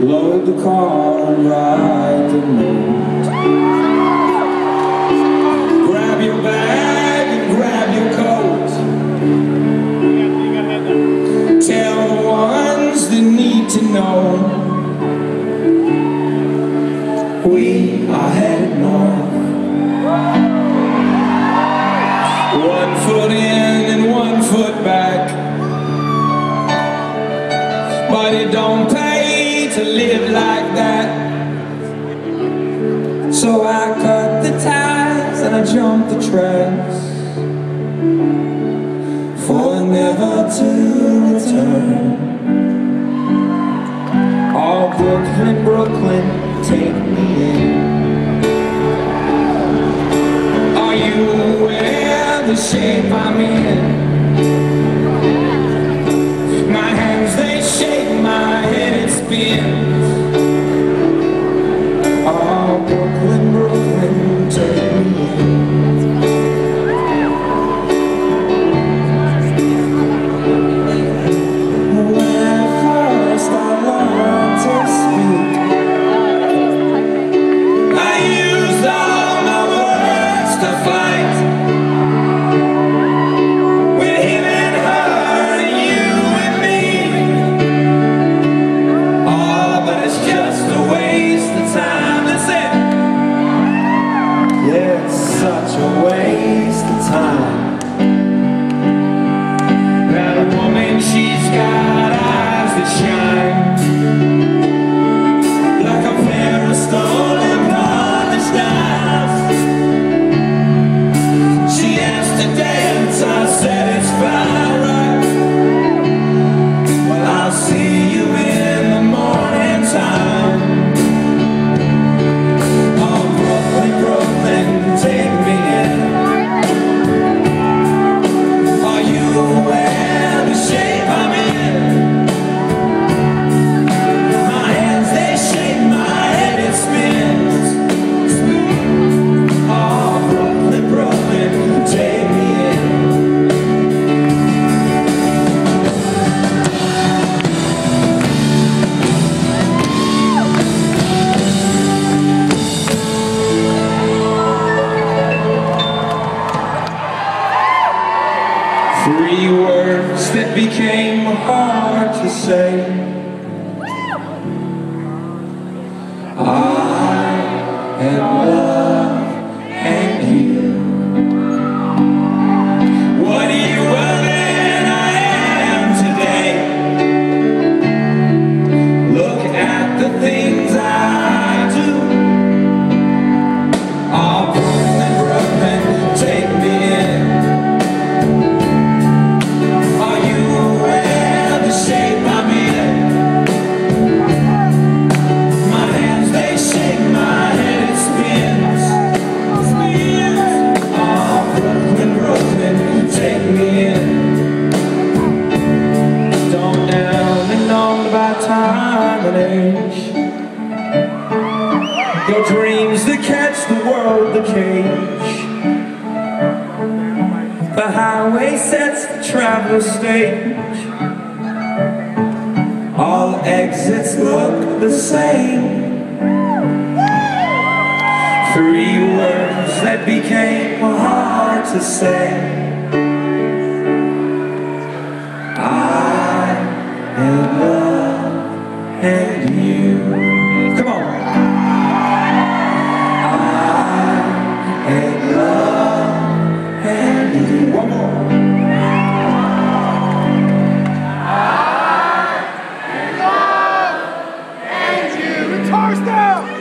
Load the car and ride the moon. to live like that. So I cut the ties and I jumped the tracks. For never to return. Oh Brooklyn, Brooklyn, take me in. Are you aware of the shape I'm in? in words that became hard to say. I am Your dreams that catch the world, the cage. The highway sets the traveler stage. All exits look the same. Three words that became hard to say. I am love and you. Come on! First down.